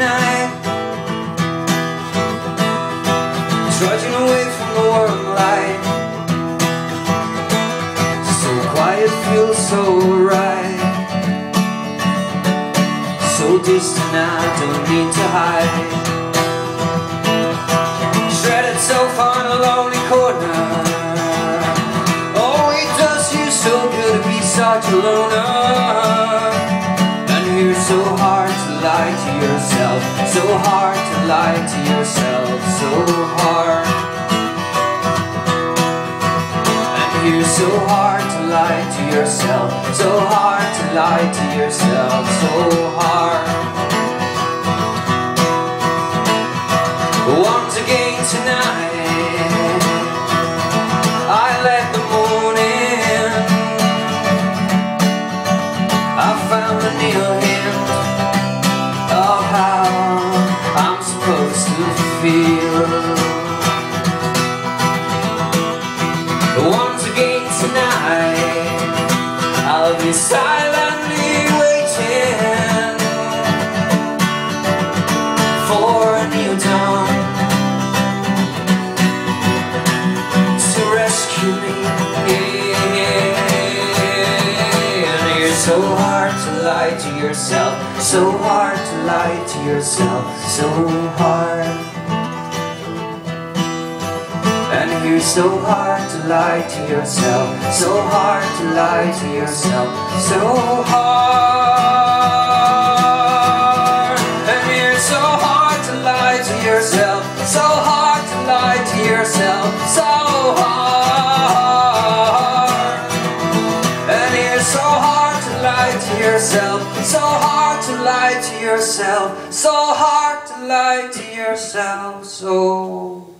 night. Trudging away from the warm light. So quiet feels so right. So distant I don't need to hide. Shredded so far in a lonely corner. Oh, it does you so good to be such a loner. And here so hard lie to yourself. So hard to lie to yourself. So hard. And you're so hard to lie to yourself. So hard to lie to yourself. So hard. Once again tonight I let the moon in I feel Once again tonight I'll be silently waiting For a new dawn to rescue me. And you're so hard to lie to yourself, so hard to lie to yourself, so hard. You're so hard to lie to yourself, so hard to lie to yourself, so hard. And you're so hard to lie to yourself, so hard to lie to yourself, so hard. And you're so hard to lie to yourself, so hard to lie to yourself, so hard to lie to yourself, so.